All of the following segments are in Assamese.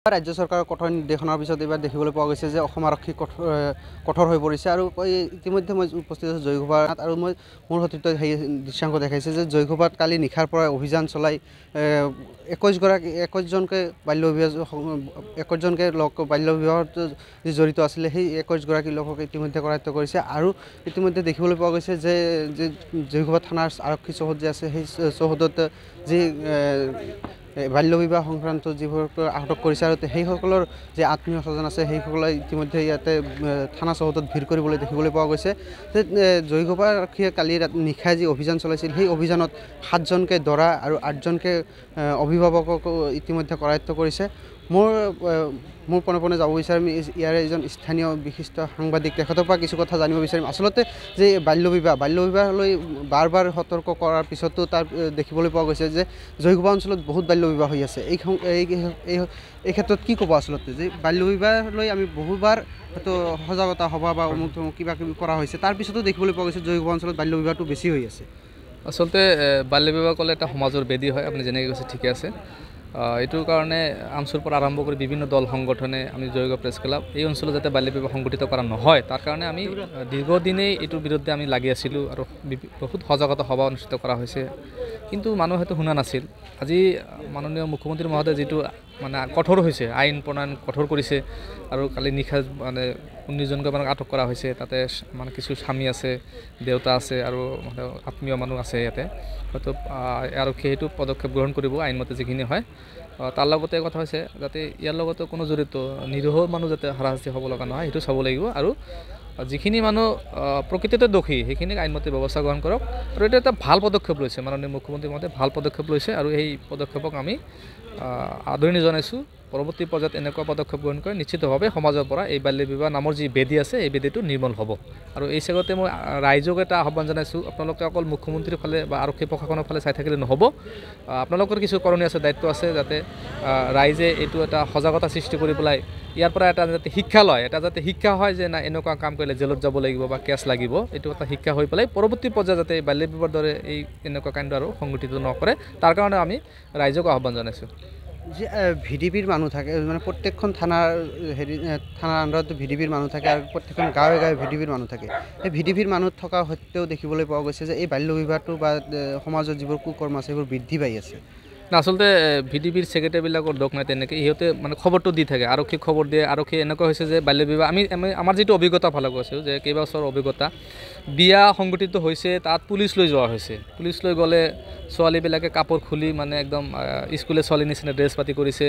ৰাজ্য চৰকাৰৰ কঠোৰ নিৰ্দেশনাৰ পিছত এইবাৰ দেখিবলৈ পোৱা গৈছে যে অসম আৰক্ষী কঠোৰ কঠোৰ হৈ পৰিছে আৰু ইতিমধ্যে মই উপস্থিত আছোঁ জয়ঘোপাত আৰু মই মোৰ সতীৰ্থ সেই দৃশ্যাংশ দেখাইছে যে জয়ঘোপাত কালি নিশাৰ পৰা অভিযান চলাই একৈছগৰাকী একৈছজনকৈ বাল্য বিবাহ একৈছজনকৈ লোক বাল্য বিবাহত যি জড়িত আছিলে সেই একৈছগৰাকী লোকক ইতিমধ্যে কৰায়ত্ব কৰিছে আৰু ইতিমধ্যে দেখিবলৈ পোৱা গৈছে যে যে জয়ঘোপা থানাৰ আৰক্ষী চৌহদ যে আছে সেই চৌহদত যি বাল্য বিবাহ সংক্ৰান্ত যিবোৰ আটক কৰিছে আৰু সেইসকলৰ যি আত্মীয় স্বজন আছে সেইসকলে ইতিমধ্যে ইয়াতে থানা চৌহদত ভিৰ কৰিবলৈ দেখিবলৈ পোৱা গৈছে। যে জয়গোপা আৰক্ষীয়ে কালি নিশাই যি অভিযান চলাইছিল সেই অভিযানত সাতজনকৈ দৰা আৰু আঠজনকৈ অভিভাৱকক ইতিমধ্যে কৰায়ত্ব কৰিছে। মোৰ মোৰ পোনে পোনে যাব বিচাৰিম। ইয়াৰে এজন স্থানীয় বিশিষ্ট সাংবাদিক তেখেতৰ পৰা কিছু কথা জানিব বিচাৰিম। আচলতে যে বাল্য বিবাহ বাল্য বিবাহলৈ বাৰ বাৰ সতৰ্ক কৰাৰ পিছতো তাৰ দেখিবলৈ পোৱা গৈছে যে জয়গোপা অঞ্চলত বহুত বাল্য বিবাহ হৈ আছে। এই এই ক্ষেত্ৰত কি ক'ব আচলতে? যে বাল্য বিবাহলৈ আমি বহুবাৰ হয়তো সজাগতা সভা বা অমুক তমুক কিবা কিবি কৰা হৈছে। তাৰপিছতো দেখিবলৈ পোৱা গৈছে জয়গোপা অঞ্চলত বাল্য বিবাহটো বেছি হৈ আছে। আচলতে বাল্য বিবাহ ক'লে এটা সমাজৰ বেদী হয়। আপুনি যেনেকৈ কৈছে ঠিকে আছে। এইটোৰ কাৰণে আমচুৰ পৰা আৰম্ভ কৰি বিভিন্ন দল সংগঠনে আমি জয়গ প্ৰেছ ক্লাব এই অঞ্চলত যাতে বাল্য বিবাহ সংগঠিত কৰা নহয় তাৰ কাৰণে আমি দীৰ্ঘদিনেই এইটোৰ বিৰুদ্ধে আমি লাগি আছিলোঁ আৰু বহুত সজাগতা সভা অনুষ্ঠিত কৰা হৈছে। কিন্তু মানুহ হয়তো শুনা নাছিল। আজি মাননীয় মুখ্যমন্ত্ৰী মহোদয়ে যিটো মানে কঠোৰ হৈছে আইন প্ৰণয়ন কঠোৰ কৰিছে আৰু কালি নিশা মানে ঊনৈছজনকৈ মানুহক আটক কৰা হৈছে তাতে মানে কিছু স্বামী আছে দেউতা আছে আৰু মানে আত্মীয় মানুহ আছে ইয়াতে। হয়তো আৰক্ষীয়ে সেইটো পদক্ষেপ গ্ৰহণ কৰিব আইনমতে যিখিনি হয়। তাৰ লগতে কথা হৈছে যাতে ইয়াৰ লগতে কোনো জড়িত নিৰীহ মানুহ যাতে হাৰাশাস্তি হ'ব লগা নহয় সেইটো চাব লাগিব আৰু যিখিনি মানুহ প্ৰকৃততে দোষী সেইখিনিক আইনমতে ব্যৱস্থা গ্ৰহণ কৰক। আৰু এইটো এটা ভাল পদক্ষেপ লৈছে মাননীয় মুখ্যমন্ত্ৰী মহোদয়ে ভাল পদক্ষেপ লৈছে। আৰু এই পদক্ষেপক আমি আদৰণি জনাইছোঁ। পৰৱৰ্তী পৰ্যায়ত এনেকুৱা পদক্ষেপ গ্ৰহণ কৰে নিশ্চিতভাৱে সমাজৰ পৰা এই বাল্য বিবাহ নামৰ যি বেদী আছে এই বেদীটো নিৰ্মল হ'ব। আৰু এই চেগতে মই ৰাইজক এটা আহ্বান জনাইছোঁ আপোনালোকে অকল মুখ্যমন্ত্ৰীৰ ফালে বা আৰক্ষী প্ৰশাসনৰ ফালে চাই থাকিলে নহ'ব। আপোনালোকৰ কিছু কৰণীয় আছে দায়িত্ব আছে যাতে ৰাইজে এইটো এটা সজাগতা সৃষ্টি কৰি পেলাই ইয়াৰ পৰা এটা যাতে শিক্ষা লয় এটা যাতে শিক্ষা হয় যে না এনেকুৱা কাম কৰিলে জেলত যাব লাগিব বা কেছ লাগিব এইটো এটা শিক্ষা হৈ পেলাই পৰৱৰ্তী পৰ্যায়ত যাতে বাল্য বিবাহৰ দৰে এই এনেকুৱা কাণ্ড আৰু সংগঠিত নকৰে তাৰ কাৰণে আমি ৰাইজক আহ্বান জনাইছোঁ। যে ভি ডি পিৰ মানুহ থাকে মানে প্ৰত্যেকখন থানাৰ হেৰি থানাৰ আণ্ডাৰতো ভি ডি পিৰ মানুহ থাকে আৰু প্ৰত্যেকখন গাঁৱে গাঁৱে ভি ডি পিৰ মানুহ থাকে। এই ভি ডি পিৰ মানুহ থকা সত্ত্বেও দেখিবলৈ পোৱা গৈছে যে এই বাল্য বিবাহটো বা সমাজত যিবোৰ কুকৰ্ম আছে সেইবোৰ বৃদ্ধি পাই আছে। আচলতে ভি ডি পিৰ ছেক্ৰেটাৰীবিলাকৰ দোষ নাই তেনেকৈ। সিহঁতে মানে খবৰটো দি থাকে আৰক্ষীক খবৰ দিয়ে আৰক্ষী এনেকুৱা হৈছে যে বাল্য বিবাহ আমি আমি আমাৰ যিটো অভিজ্ঞতা ফালে কৈছোঁ যে কেইবছৰ অভিজ্ঞতা। বিয়া সংগঠিত হৈছে তাত পুলিচ লৈ যোৱা হৈছে। পুলিচ লৈ গ'লে ছোৱালীবিলাকে কাপোৰ খুলি মানে একদম স্কুলে ছোৱালী নিচিনা ড্ৰেছ পাতি কৰিছে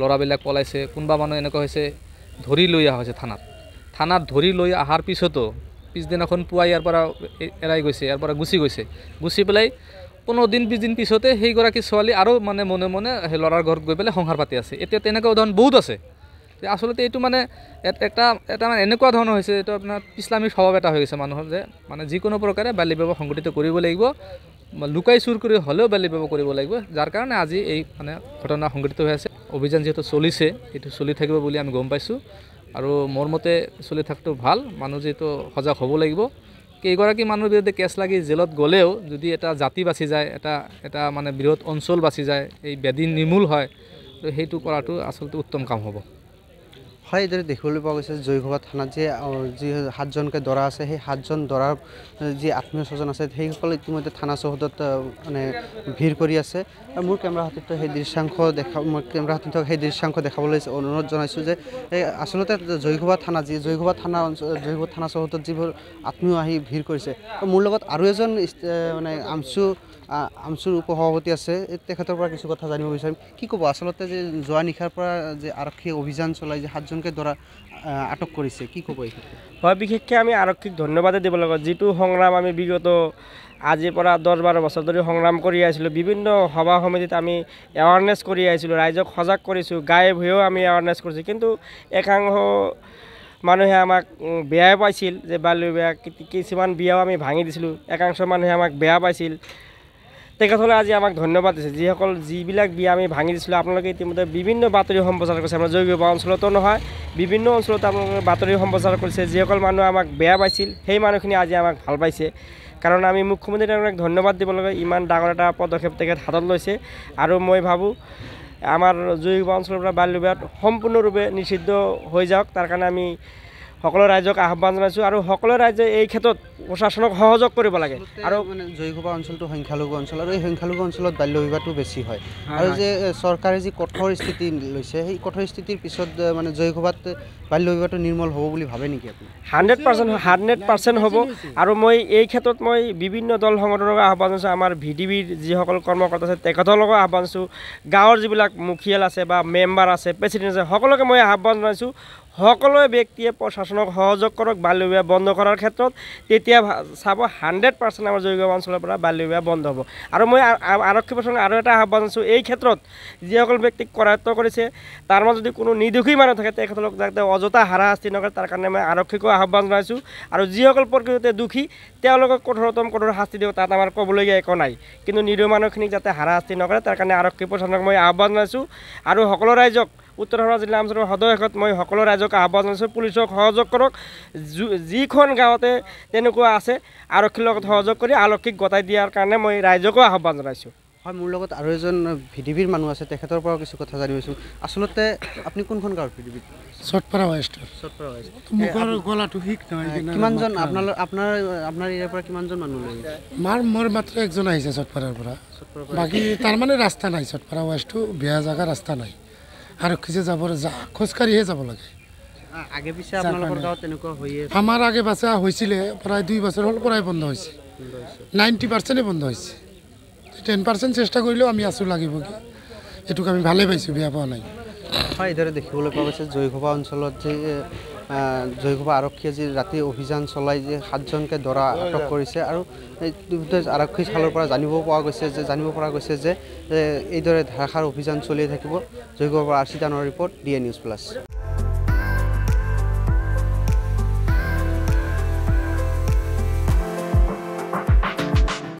ল'ৰাবিলাক পলাইছে কোনোবা মানুহ এনেকুৱা হৈছে ধৰি লৈ অহা হৈছে থানাত। থানাত ধৰি লৈ অহাৰ পিছতো পিছদিনাখন পুৱা ইয়াৰ পৰা এৰাই গৈছে ইয়াৰ পৰা গুচি গৈছে। গুচি পেলাই পোন্ধৰ দিন বিছ দিন পিছতে সেইগৰাকী ছোৱালী আৰু মানে মনে মনে সেই ল'ৰাৰ ঘৰত গৈ পেলাই সংসাৰ পাতি আছে। এতিয়া তেনেকুৱা উদাহৰণ বহুত আছে। আচলতে এইটো মানে এটা এটা মানে এনেকুৱা ধৰণৰ হৈছে এইটো আপোনাৰ ইছলামী স্বভাৱ এটা হৈ গৈছে মানুহৰ যে মানে যিকোনো প্ৰকাৰে বাল্য বিবাহ সংগঠিত কৰিব লাগিব লুকাই চুৰ কৰি হ'লেও বাল্য বিবাহ কৰিব লাগিব যাৰ কাৰণে আজি এই মানে ঘটনা সংঘটিত হৈ আছে। অভিযান যিহেতু চলিছে এইটো চলি থাকিব বুলি আমি গম পাইছোঁ। আৰু মোৰ মতে চলি থকাটো ভাল মানুহ যিহেতু সজাগ হ'ব লাগিব। কেইগৰাকী মানুহৰ বিৰুদ্ধে কেছ লাগি জেলত গ'লেও যদি এটা জাতি বাচি যায় এটা এটা মানে বৃহৎ অঞ্চল বাচি যায় এই বেদী নিৰ্মূল হয় তো সেইটো কৰাটো আচলতে উত্তম কাম হ'ব। হয় এইদৰে দেখিবলৈ পোৱা গৈছে জয়ঘোবা থানাত যে যি সাতজনকৈ দৰা আছে সেই সাতজন দৰাৰ যি আত্মীয় স্বজন আছে সেইসকলে ইতিমধ্যে থানা চৌহদত মানে ভিৰ কৰি আছে। আৰু মোৰ কেমেৰা হাতীত সেই দৃশ্যাংশ দেখা মই কেমেৰা হাতীত সেই দৃশ্যাংশ দেখাবলৈ অনুৰোধ জনাইছোঁ যে এই আচলতে জয়ঘোবা থানা যি জয়ঘোবা থানা অঞ্চল জয়ঘোবা থানা চৌহদত যিবোৰ আত্মীয় আহি ভিৰ কৰিছে মোৰ লগত আৰু এজন মানে আমচু আমচুৰ উপসভাপতি আছে তেখেতৰ পৰা কিছু কথা জানিব বিচাৰিম। কি ক'ব? আচলতে যে যোৱা নিশাৰ পৰা যে আৰক্ষীয়ে অভিযান চলাই যে সাতজনকৈ দৰা আটক কৰিছে কি ক'ব হয় বিশেষকৈ আমি আৰক্ষীক ধন্যবাদে দিব লাগিব। যিটো সংগ্ৰাম আমি বিগত আজিৰ পৰা দহ বাৰ বছৰ ধৰি সংগ্ৰাম কৰি আহিছিলোঁ বিভিন্ন সভা সমিতিত আমি এৱাৰনেছ কৰি আহিছিলোঁ ৰাইজক সজাগ কৰিছোঁ গায়ে ভূঞেও আমি এৱাৰনেছ কৰিছোঁ। কিন্তু একাংশ মানুহে আমাক বেয়াই পাইছিল যে বাল্য বিবাহ কিছুমান বিয়াও আমি ভাঙি দিছিলোঁ। একাংশ মানুহে আমাক বেয়া পাইছিল। তেখেতসকলে আজি আমাক ধন্যবাদ দিছে। যিসকল যিবিলাক বিয়া আমি ভাঙি দিছিলোঁ আপোনালোকে ইতিমধ্যে বিভিন্ন বাতৰি সম্প্ৰচাৰ কৰিছে। আমাৰ জৈৱ অঞ্চলতো নহয় বিভিন্ন অঞ্চলত আপোনালোকে বাতৰি সম্প্ৰচাৰ কৰিছে। যিসকল মানুহ আমাক বেয়া পাইছিল সেই মানুহখিনি আজি আমাক ভাল পাইছে। কাৰণ আমি মুখ্যমন্ত্ৰী তেওঁক ধন্যবাদ দিব লাগে। ইমান ডাঙৰ এটা পদক্ষেপ তেখেত হাতত লৈছে। আৰু মই ভাবোঁ আমাৰ জৈৱ অঞ্চলৰ পৰা বাল্য বিবাহ সম্পূৰ্ণৰূপে নিষিদ্ধ হৈ যাওক। তাৰ কাৰণে আমি সকলো ৰাইজক আহ্বান জনাইছোঁ আৰু সকলো ৰাইজে এই ক্ষেত্ৰত প্ৰশাসনক সহযোগ কৰিব লাগে। আৰু মানে জয়ঘোপা অঞ্চলটো সংখ্যালঘু অঞ্চল আৰু এই সংখ্যালঘু অঞ্চলত বাল্য বিবাহটো বেছি হয়। আৰু যে চৰকাৰে যি কঠোৰ স্থিতি লৈছে সেই কঠোৰ স্থিতিৰ পিছত মানে জয়ঘোপাত বাল্য বিবাহটো নিৰ্মল হ'ব বুলি ভাবে নেকি আপুনি? হাণ্ড্ৰেড পাৰ্চেণ্ট হাণ্ড্ৰেড পাৰ্চেণ্ট হ'ব। আৰু মই এই ক্ষেত্ৰত মই বিভিন্ন দল সংগঠনক আহ্বান জনাইছোঁ আমাৰ ভি ডি বিৰ যিসকল কৰ্মকৰ্তা আছে তেখেতসকলকো আহ্বান জনাইছোঁ। গাঁৱৰ যিবিলাক মুখিয়াল আছে বা মেম্বাৰ আছে প্ৰেচিডেণ্ট আছে সকলোকে মই আহ্বান জনাইছোঁ সকলোৱে ব্যক্তিয়ে প্ৰশাসনক সহযোগ কৰক বাল্য বিবাহ বন্ধ কৰাৰ ক্ষেত্ৰত। তেতিয়া চাব হাণ্ড্ৰেড পাৰ্চেণ্ট আমাৰ জৈৱ অঞ্চলৰ পৰা বাল্য বিবাহ বন্ধ হ'ব। আৰু মই আৰক্ষী প্ৰশাসনক আৰু এটা আহ্বান জনাইছোঁ এই ক্ষেত্ৰত যিসকল ব্যক্তিক কৰায়ত্ব কৰিছে তাৰ মাজত যদি কোনো নিৰ্দোষী মানুহ থাকে তেখেতলোক যাতে অযথা হাৰাশাস্তি নকৰে তাৰ কাৰণে মই আৰক্ষীকো আহ্বান জনাইছোঁ। আৰু যিসকল প্ৰকৃততে দোষী তেওঁলোকক কঠোৰতম কঠোৰ শাস্তি দিব তাত আমাৰ ক'বলগীয়া একো নাই। কিন্তু নিৰীহ মানুহখিনিক যাতে হাৰাশাস্তি নকৰে তাৰ কাৰণে আৰক্ষী প্ৰশাসনক মই আহ্বান জনাইছোঁ। আৰু সকলো ৰাইজক উত্তৰ জিলা অঞ্চলৰ সদস্যত মই সকলো ৰাইজক আহ্বান জনাইছোঁ পুলিচক সহযোগ কৰক যিখন গাঁৱতে তেনেকুৱা আছে আৰক্ষীৰ লগত সহযোগ কৰি আৰক্ষীক গতাই দিয়াৰ কাৰণে মই ৰাইজকো আহ্বান জনাইছোঁ। হয় মোৰ লগত আৰু এজন ভি ডি বিৰ মানুহ আছে তেখেতৰ পৰাও কিছু কথা জানিছোঁ আচলতে আপুনি কোনখন গাঁৱৰ ভি ডি বি চটপাৰা ৱেষ্টৰ মুখৰ গলাটো ঠিক নহয় কিনা কিমানজন আপোনাৰ আপোনাৰ আপোনাৰ ইয়াৰ পৰা কিমানজন মানুহ লৈ আহিছে? মাৰ মোৰ মাত্ৰ একজন আহিছে চটপাৰাৰ পৰা। বাকী তাৰমানে ৰাস্তা নাই চটপাৰা ৱেষ্টটো বেয়া জেগা ৰাস্তা নাই। আৰক্ষী যে যাব যা খোজকাঢ়িহে যাব লাগে। আমাৰ আগে বাছা হৈছিলে প্ৰায় দুই বছৰ হ'ল পৰাই বন্ধ হৈছে। নাইণ্টি পাৰ্চেণ্টেই বন্ধ হৈছে। টেন পাৰ্চেণ্ট চেষ্টা কৰিলেও আমি আছোঁ লাগিব কি। এইটোক আমি ভালেই পাইছোঁ বেয়া পোৱা নাই। হয় এইদৰে দেখিবলৈ পোৱা গৈছে জয়ঘোপা অঞ্চলত যে জয়ঘোপা আৰক্ষীয়ে যি ৰাতি অভিযান চলাই যে সাতজনকে দৰা আটক কৰিছে আৰু আৰক্ষীৰ ফালৰ পৰা জানিব পোৱা গৈছে যে জানিব পৰা গৈছে যে এইদৰে ধাৰাসাৰ অভিযান চলি থাকিব। পৰা আৰ্চিতানৰ report D A news plus.